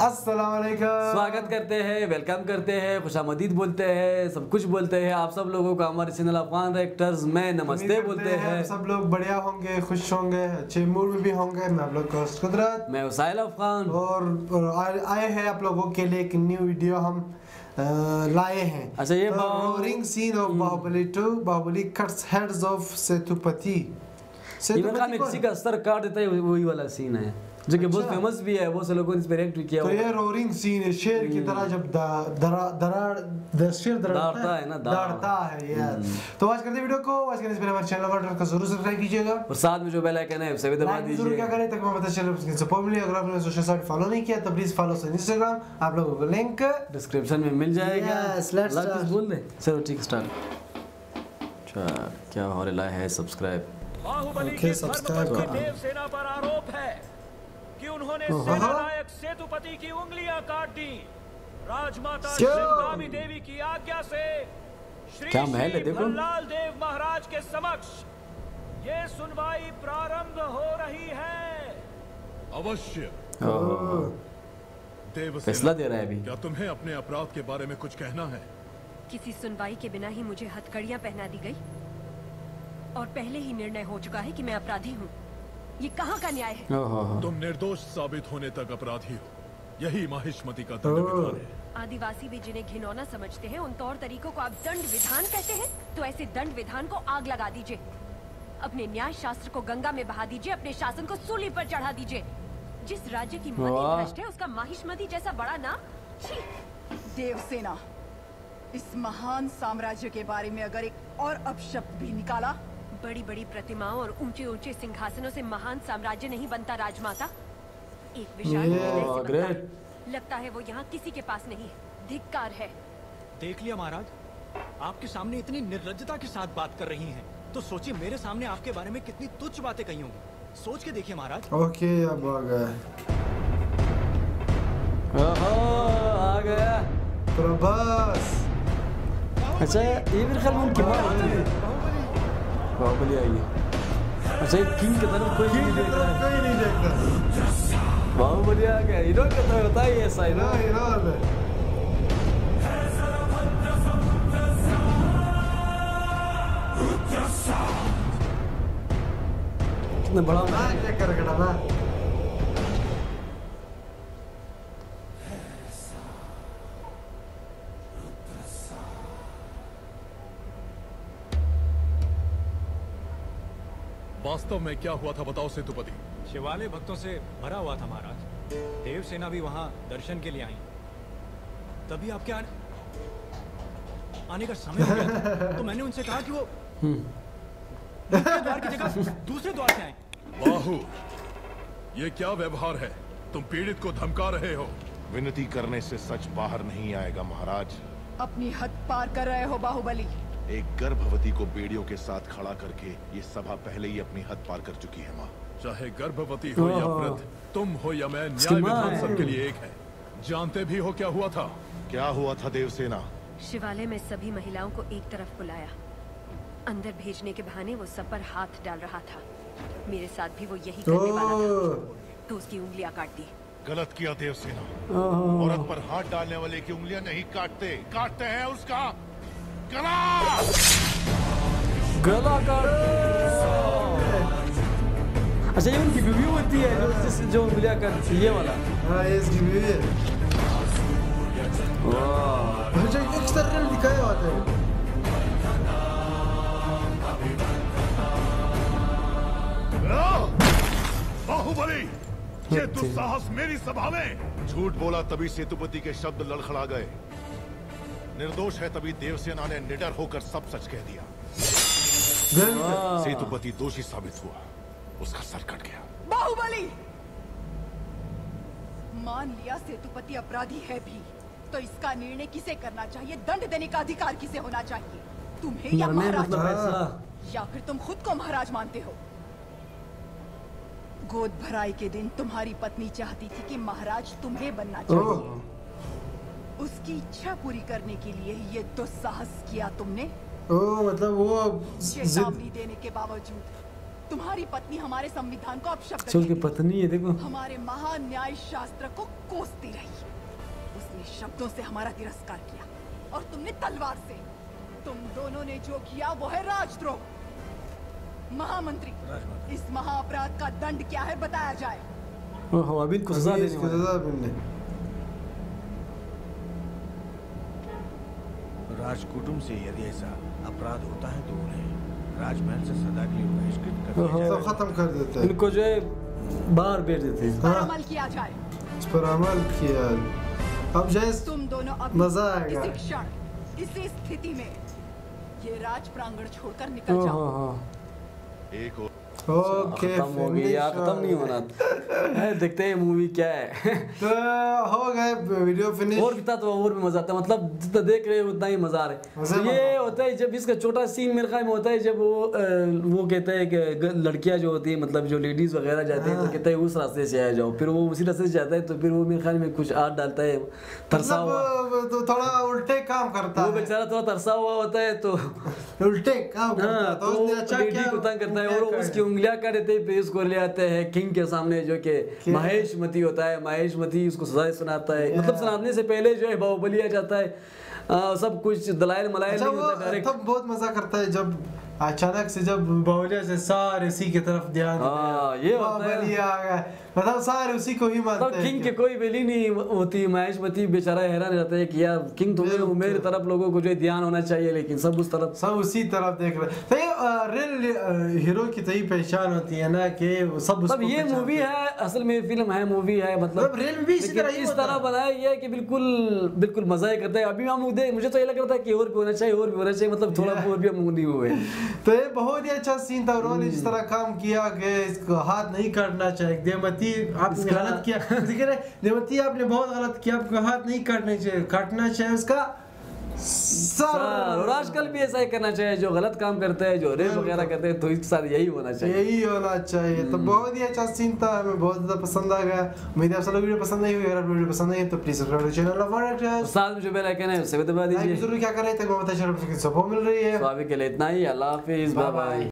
अस्सलाम वालेकुम स्वागत करते हैं वेलकम करते हैं खुशामदीद बोलते हैं सब कुछ बोलते हैं। आप सब लोगों को हमारे चैनल अफगान रेक्टर्स में नमस्ते बोलते करते हैं। सब लोग बढ़िया होंगे खुश होंगे अच्छे मूड में भी होंगे। मैं आप लोग का कुदरत। मैं उसाइल अफगान। और, और आए- हैं आप लोगों के लिए एक न्यू वीडियो हम लाए हैं। अच्छा, ये बा- roaring scene of Baahubali 2 Baahubali cuts heads of Sethupathi कौन? का सर काट देता है वही वाला सीन है। जो कि बहुत। फ़ेमस भी है बहुत से लोगों ने इस पर react भी किया तो हुआ है। ये रोरिंग सीन है शेर की तरह जब दा- दरार शेर दराड़ता दाड़ता है ना, दाड़। दाड़ता है यार तो आज करते हैं वीडियो को आज करने से पहले हमारे चैनल को ज़रूर सब्सक्राइब कीजिएगा। और साथ में जो बेल आइकन है उसे भी दबा लाइक ज़रूर क्या करें तक मैं पता चले उसके सपोर्ट मिले। अगर आपने सोशल साइट फॉलो नहीं किया तो प्लीज़ फॉलो से इंस्टाग्राम आप लोगों को लिंक डिस्क्रिप्शन में मिल जाएगा। हाफिज़ बोल दे। चलो ठीक स्टार्ट अच्छा क्या हो रहा है? सब्सक्राइब बाहुबली Okay, की करो। देवसेना पर आरोप है। कि उन्होंने ओहो। सेनानायक सेतुपति की उंगलियाँ काट दी। राजमाता क्यों? देवी की आज्ञा से श्री है, भल्लाल देव महाराज के समक्ष ये सुनवाई प्रारंभ हो रही है। अवश्य। देवसेना फैसला दे रहा है अभी। क्या तुम्हें अपने अपराध के बारे में कुछ कहना है? किसी सुनवाई के बिना ही मुझे हथकड़ियाँ पहना दी गई। और पहले ही निर्णय हो चुका है कि मैं अपराधी हूँ। ये कहाँ का न्याय है? तुम निर्दोष साबित होने तक अपराधी हो। यही माहिष्मति का दंड विधान है। आदिवासी भी जिन्हें घिनौना समझते हैं उन तौर तरीकों को आप दंड विधान कहते हैं? तो ऐसे दंड विधान को आग लगा दीजिए। अपने न्याय शास्त्र को गंगा में बहा दीजिए अपने शासन को सूली पर चढ़ा दीजिए। जिस राज्य की मति भ्रष्ट है उसका माहिष्मति जैसा बड़ा नाम! देवसेना इस महान साम्राज्य के बारे में अगर एक और अपशब्द भी निकाला बड़ी बड़ी प्रतिमाओं और ऊँचे ऊँचे सिंहासनों से महान साम्राज्य नहीं बनता राजमाता। एक विशाल. है। लगता है वो यहाँ किसी के पास नहीं है। धिक्कार है। देख लिया महाराज आपके सामने इतनी निर्लज्जता के साथ बात कर रही हैं तो सोचिए मेरे सामने आपके बारे में कितनी तुच्छ बातें कही होंगी। सोच के देखिए महाराज। ओके अब आ गया ओहो आ गया। प्रभास। अच्छा ये मेरे ख्याल में उनकी माँ है बाहुबली आई है अच्छा ये किंग की तरफ़ कोई नहीं देख रहा है कोई नहीं देखता बाहुबली आ गया हीरो का तो होता ही ऐसा ही ना हीरो हीरो है कितना बड़ा ना क्या कर रखा ना वास्तव में क्या हुआ था बताओ सेतुपति। शिवालय भक्तों से भरा हुआ था महाराज। देवसेना भी वहाँ दर्शन के लिए आई। तभी आपके आने आने का समय हो गया तो मैंने उनसे कहा कि वो द्वार की जगह दूसरे द्वार से आए। बाहु ये क्या व्यवहार है? तुम पीड़ित को धमका रहे हो। विनती करने से सच बाहर नहीं आएगा महाराज। अपनी हद पार कर रहे हो बाहुबली। एक गर्भवती को बेड़ियों के साथ खड़ा करके ये सभा पहले ही अपनी हद पार कर चुकी है माँ। चाहे गर्भवती हो या। वृद्ध तुम हो या मैं न्याय विधान सबके लिए एक है। जानते भी हो क्या हुआ था? क्या हुआ था देवसेना? शिवालय में सभी महिलाओं को एक तरफ़ बुलाया। अंदर भेजने के बहाने वो सब पर हाथ डाल रहा था। मेरे साथ भी वो यही करने वाला था। तो उसकी उंगलियाँ काट दी। गलत किया देवसेना। औरत पर हाथ डालने वाले की उंगलियाँ नहीं काटते। काटते हैं उसका। गला। गला काट अच्छा ये उनकी बीवी होती है जो जिस जो उंगलियाँ करती है ये वाला। हाँ ये इसकी बीवी है। मुझे एक तरह में दिखाया हुआ था बाहुबली ये दुस्साहस मेरी सभा में। झूठ बोला तभी सेतुपति के शब्द लड़खड़ा गए। निर्दोष है तभी देवसेना ने निडर होकर सब सच कह दिया। सेतुपति दोषी साबित हुआ। उसका सर कट गया। बाहुबली! मान लिया सेतुपति अपराधी है भी। तो इसका निर्णय किसे करना चाहिए? दंड देने का अधिकार किसे होना चाहिए? तुम्हें या महाराज? या फिर तुम खुद को महाराज मानते हो? गोद भराई के दिन तुम्हारी पत्नी चाहती थी कि महाराज तुम्हें बनना चाहिए। उसकी इच्छा पूरी करने के लिए ये दुस्साहस किया तुमने? ओह मतलब वो चेतावनी देने के बावजूद तुम्हारी पत्नी हमारे संविधान को अपशब्द अच्छा कहती, पत्नी है देखो। हमारे महान न्याय शास्त्र को कोसती रही। उसने शब्दों से हमारा तिरस्कार किया और तुमने तलवार से। तुम दोनों ने जो किया वो है राजद्रोह। महामंत्री इस महा अपराध का दंड क्या है बताया जाए? इनको सजा देने इसको वाला है। सजा मिलने राजकुटुंब से यदि ऐसा अपराध होता है तो उन्हें राजमहल से सदा के लिए बहिष्कृत कर दिया जाए खत्म कर देते हैं। इनको जो है बाहर भेज देते हैं। हाँ। अमल किया जाए। इस पर अमल किया अब जैस तुम दोनों अब मज़ा आएगा। इसी क्षण इसी स्थिति में ये राज प्रांगण छोड़कर निकल जाओ। हो। एक और ओके खत्म हो गई यार खत्म नहीं होना है, देखते हैं मूवी क्या है। तो हो गए वीडियो फिनिश और कितना तो और भी मज़ा आता है मतलब जितना देख रहे हो उतना ही मज़ा आ रहा है। ये होता है जब इसका छोटा सीन मेरे ख्याल में होता है जब वो वो कहते हैं कि लड़कियाँ जो होती है मतलब जो लेडीज़ वगैरह जाती है तो कहते हैं उस रास्ते से आ जाओ। फिर वो उसी रास्ते से जाता है तो फिर वो मेरे ख्याल में कुछ आग डालता है तरसा हुआ। मतलब तो थोड़ा उल्टे काम करता है वो है। बेचारा थोड़ा तरसा हुआ होता है तो उल्टे काम करता हाँ है तो तो उसने अच्छा क्या तंग करता है और उसकी उंगलियाँ कर देते हैं फिर उसको ले आते हैं किंग के सामने जो कि महेश मती होता है महेश मती उसको सजाए सुनाता है। मतलब सुनाने से पहले जो है बाहुबली आ जाता है। आ, सब कुछ दलाइल मलाइल अच्छा नहीं होता डायरेक्ट तब बहुत मज़ा करता है जब अचानक से जब बाहुलिया से सारे उसी की तरफ़ ध्यान हाँ, ये। आ गया मतलब सारे उसी को ही मतलब मानते हैं किंग के कोई वैली नहीं होती महेश मती बेचारा हैरान रहता है कि यार किंग तुम्हें बिल्कुल। मेरी तरफ़ लोगों को जो ध्यान होना चाहिए लेकिन सब उस तरफ़ सब उसी तरफ़ देख रहे तो ये रियल हीरो की तो ही पहचान होती है ना कि वो सब मतलब उसको ये मूवी है। असल में फ़िल्म है मूवी है मतलब मतलब real में भी इसी तरह इस तरह। बनाया गया है कि बिल्कुल बिल्कुल मज़ा ही करता है। अभी हम देख मुझे तो ये लग रहा था कि और भी होना चाहिए और भी होना चाहिए मतलब थोड़ा और भी हम नहीं हुए। तो ये बहुत ही अच्छा सीन था उन्होंने जिस तरह काम किया कि इसको हाथ नहीं करना चाहिए। देवमती आपने गलत किया। आपने बहुत गलत किया। आपको हाथ नहीं करना चाहिए। काटना चाहिए उसका। सर, और आजकल भी ऐसा ही करना चाहिए जो गलत काम करते हैं जो रेप वगैरह करते हैं तो इसके साथ यही होना चाहिए। यही होना चाहिए। तो बहुत ही अच्छा सीन था हमें बहुत ज़्यादा पसंद आ गया। उम्मीद है आप सब वीडियो पसंद आई होगी। अगर वीडियो पसंद आई तो प्लीज़ सब्सक्राइब चैनल साथ में जो बेल आइकन है उसे भी दबा दीजिए। ज़रूर क्या कर रहे थे मैं मिल रही है। तो अभी के लिए इतना ही। अल्लाह हाफिज। Bye bye